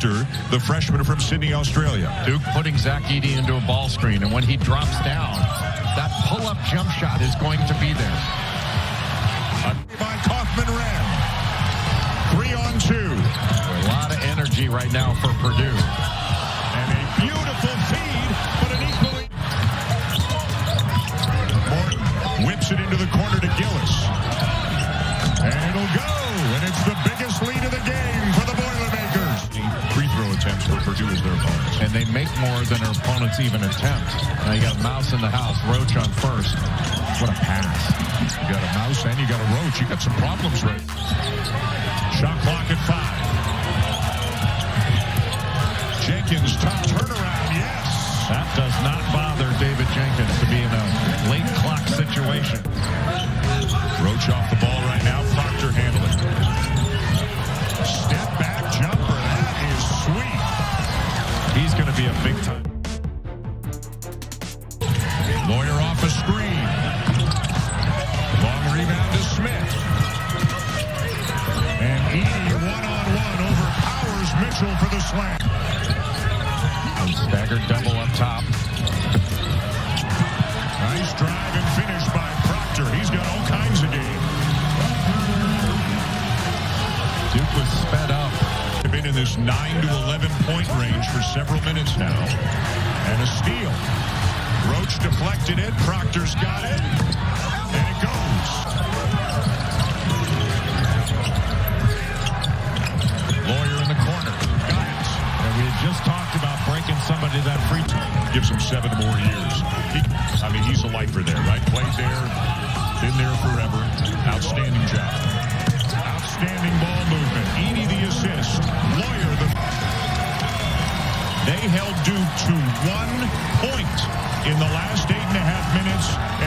Proctor, the freshman from Sydney, Australia. Duke putting Zach Edey into a ball screen, and when he drops down, that pull-up jump shot is going to be there. By Kaufman-Renn. Three on two. A lot of energy right now for Purdue. And a beautiful And they make more than their opponents even attempt. Now you got Mouse in the house, Roach on first. What a pass. You got a Mouse and you got a Roach. You got some problems right. Shot clock at five. Jenkins, top turnaround, yes. That does not bother David Jenkins to be in a late clock situation. Roach off the be a big time. Loyer off a screen. Long rebound to Smith. And Edey one-on-one overpowers Mitchell for the slam. Staggered double up top. Nice drive and finish by Proctor. He's got all kinds of game. Duke was sped in this 9 to 11 point range for several minutes now. And a steal. Roach deflected it. Proctor's got it. And it goes. Loyer in the corner. Got it. And we had just talked about breaking somebody that free time. Gives him seven more years. He, I mean, he's a lifer there, right? Played there. Been there forever. Outstanding job. due to one point in the last eight and a half minutes.